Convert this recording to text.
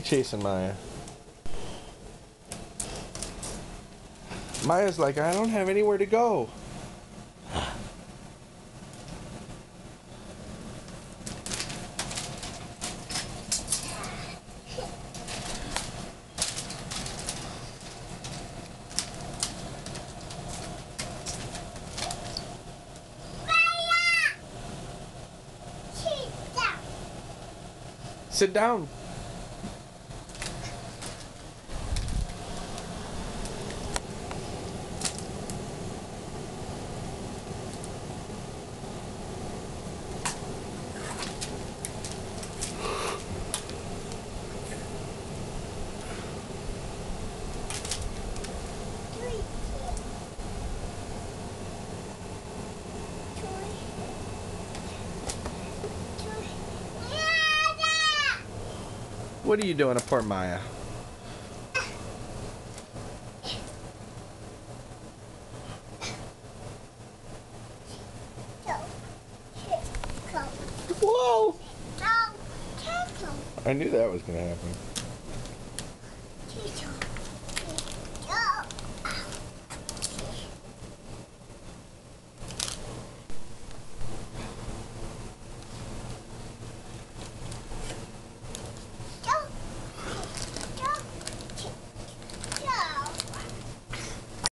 chasing Maya? Maya's like, I don't have anywhere to go. Sit down. What are you doing to poor Maya? Whoa! I knew that was going to happen.